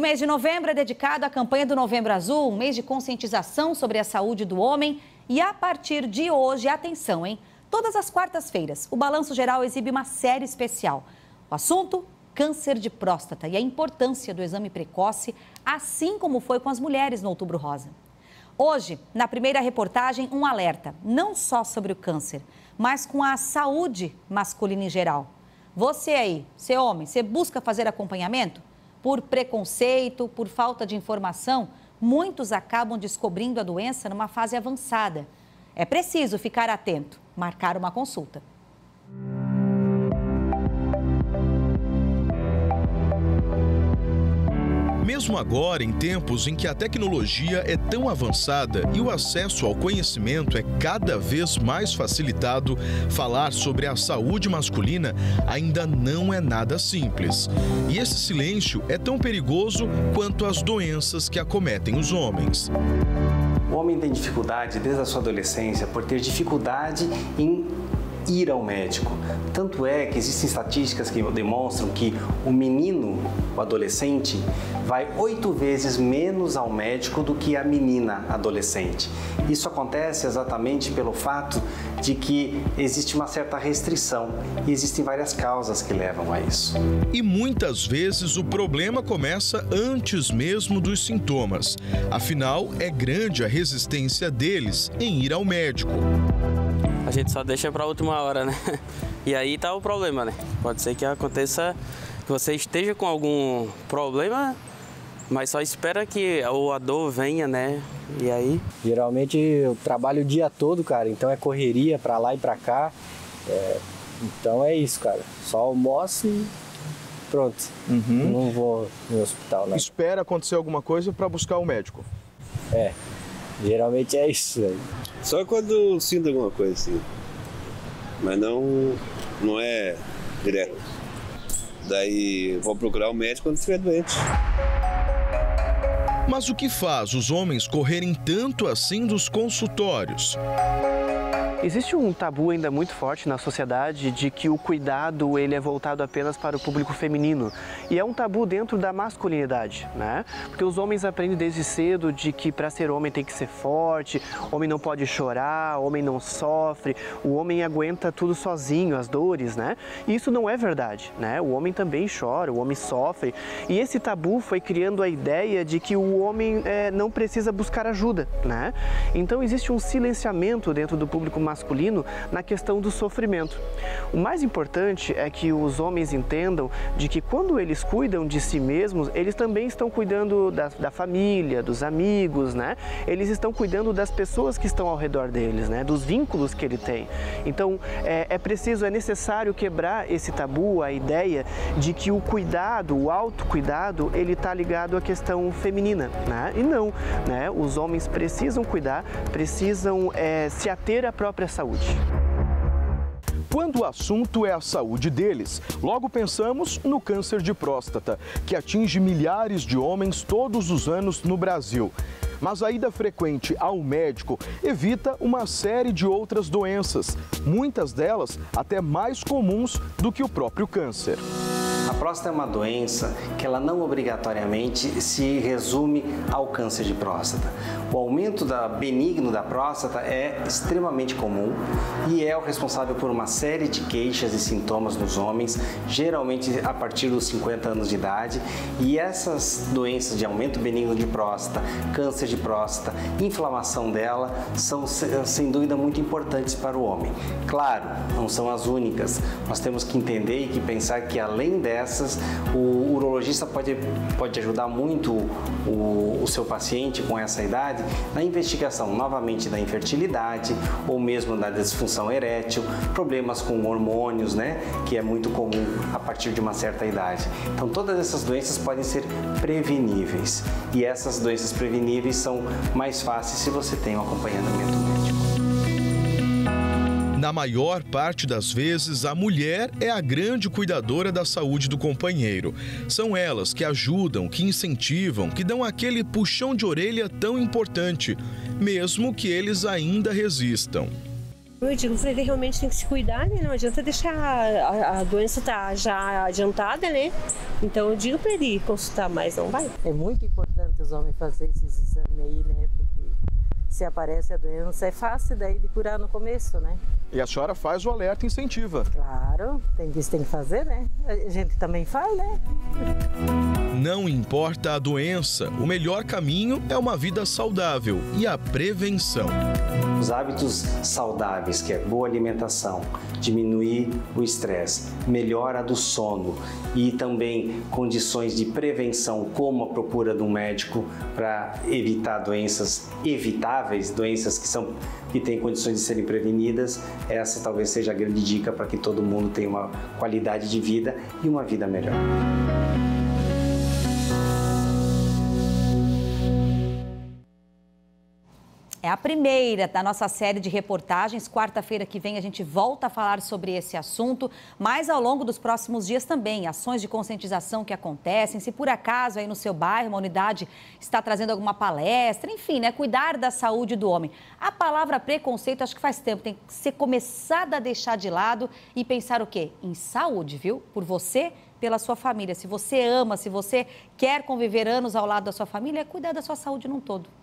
O mês de novembro é dedicado à campanha do Novembro Azul, um mês de conscientização sobre a saúde do homem. E a partir de hoje, atenção, hein? Todas as quartas-feiras, o Balanço Geral exibe uma série especial. O assunto: câncer de próstata e a importância do exame precoce, assim como foi com as mulheres no Outubro Rosa. Hoje, na primeira reportagem, um alerta, não só sobre o câncer, mas com a saúde masculina em geral. Você aí, você homem, você busca fazer acompanhamento? Por preconceito, por falta de informação, muitos acabam descobrindo a doença numa fase avançada. É preciso ficar atento, marcar uma consulta. Mesmo agora, em tempos em que a tecnologia é tão avançada e o acesso ao conhecimento é cada vez mais facilitado, falar sobre a saúde masculina ainda não é nada simples. E esse silêncio é tão perigoso quanto as doenças que acometem os homens. O homem tem dificuldade desde a sua adolescência por ter dificuldade em ir ao médico. Tanto é que existem estatísticas que demonstram que o menino, o adolescente, vai oito vezes menos ao médico do que a menina adolescente. Isso acontece exatamente pelo fato de que existe uma certa restrição e existem várias causas que levam a isso. E muitas vezes o problema começa antes mesmo dos sintomas. Afinal, é grande a resistência deles em ir ao médico gente só deixa para a última hora, né? E aí tá o problema, né? Pode ser que aconteça que você esteja com algum problema, mas só espera que a dor venha, né? E aí? Geralmente eu trabalho o dia todo, cara, então é correria para lá e para cá. É... Então é isso, cara. Só almoço e pronto. Uhum. Não vou no hospital, né? Espera acontecer alguma coisa para buscar o médico. É. Geralmente é isso, velho. Só quando sinto alguma coisa assim. Mas não, não é direto. Daí vou procurar o médico quando estiver doente. Mas o que faz os homens correrem tanto assim dos consultórios? Existe um tabu ainda muito forte na sociedade de que o cuidado ele é voltado apenas para o público feminino e é um tabu dentro da masculinidade, né? Porque os homens aprendem desde cedo de que para ser homem tem que ser forte, homem não pode chorar, homem não sofre, o homem aguenta tudo sozinho, as dores, né? E isso não é verdade, né? O homem também chora, o homem sofre e esse tabu foi criando a ideia de que o homem é, não precisa buscar ajuda, né? Então existe um silenciamento dentro do público masculino masculino na questão do sofrimento. O mais importante é que os homens entendam de que quando eles cuidam de si mesmos, eles também estão cuidando da, da família, dos amigos, né? Eles estão cuidando das pessoas que estão ao redor deles, né? Dos vínculos que ele tem. Então é, é preciso, é necessário quebrar esse tabu, a ideia de que o cuidado, o autocuidado, ele está ligado à questão feminina, né? E não, né? Os homens precisam cuidar, precisam é, se ater à própria própria saúde. Quando o assunto é a saúde deles, logo pensamos no câncer de próstata, que atinge milhares de homens todos os anos no Brasil. Mas a ida frequente ao médico evita uma série de outras doenças, muitas delas até mais comuns do que o próprio câncer. Próstata é uma doença que ela não obrigatoriamente se resume ao câncer de próstata. O aumento da benigno da próstata é extremamente comum e é o responsável por uma série de queixas e sintomas nos homens, geralmente a partir dos 50 anos de idade. E essas doenças de aumento benigno de próstata, câncer de próstata, inflamação dela, são sem dúvida muito importantes para o homem. Claro, não são as únicas. Nós temos que entender e que pensar que além dessas, o urologista pode, pode ajudar muito o, o seu paciente com essa idade na investigação novamente da infertilidade ou mesmo da disfunção erétil, problemas com hormônios, né, que é muito comum a partir de uma certa idade. Então todas essas doenças podem ser preveníveis e essas doenças preveníveis são mais fáceis se você tem um acompanhamento médico. Na maior parte das vezes, a mulher é a grande cuidadora da saúde do companheiro. São elas que ajudam, que incentivam, que dão aquele puxão de orelha tão importante, mesmo que eles ainda resistam. Eu digo para ele realmente tem que se cuidar, né? Não adianta deixar a, a doença tá já adiantada, né? Então eu digo para ele consultar, mas não vai. É muito importante os homens fazerem esses exames aí, né? Se aparece a doença, é fácil daí de curar no começo, né? E a senhora faz o alerta e incentiva. Claro, tem que, tem que fazer, né? A gente também faz, né? Não importa a doença, o melhor caminho é uma vida saudável e a prevenção. Os hábitos saudáveis, que é boa alimentação, diminuir o estresse, melhora do sono e também condições de prevenção, como a procura de um médico para evitar doenças evitáveis, doenças que são que têm condições de serem prevenidas, essa talvez seja a grande dica para que todo mundo tenha uma qualidade de vida e uma vida melhor. É a primeira da nossa série de reportagens. Quarta-feira que vem a gente volta a falar sobre esse assunto, mas ao longo dos próximos dias também, ações de conscientização que acontecem. Se por acaso aí no seu bairro uma unidade está trazendo alguma palestra, enfim, né, cuidar da saúde do homem. A palavra preconceito acho que faz tempo, tem que ser começada a deixar de lado e pensar o quê? Em saúde, viu? Por você pela sua família. Se você ama, se você quer conviver anos ao lado da sua família, é cuidar da sua saúde num todo.